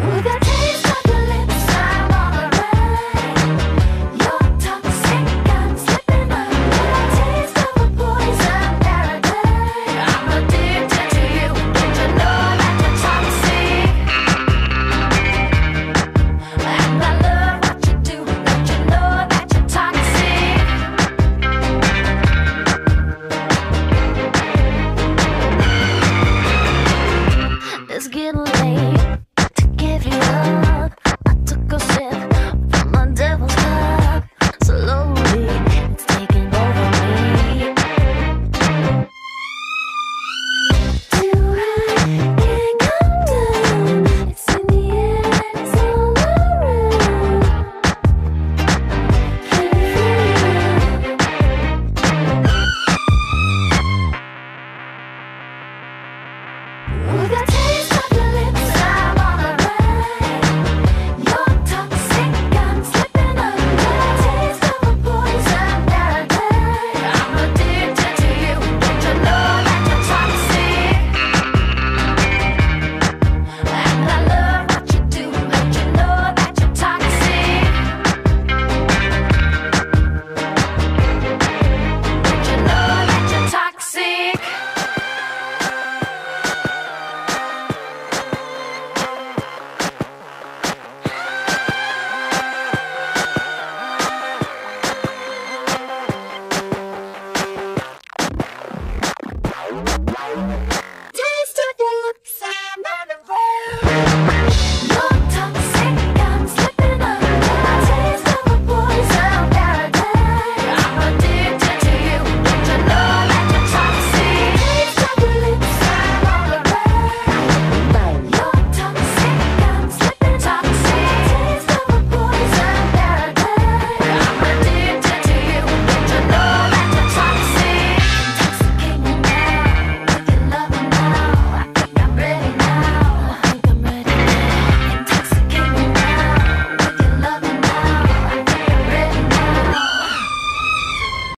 Ooh, that's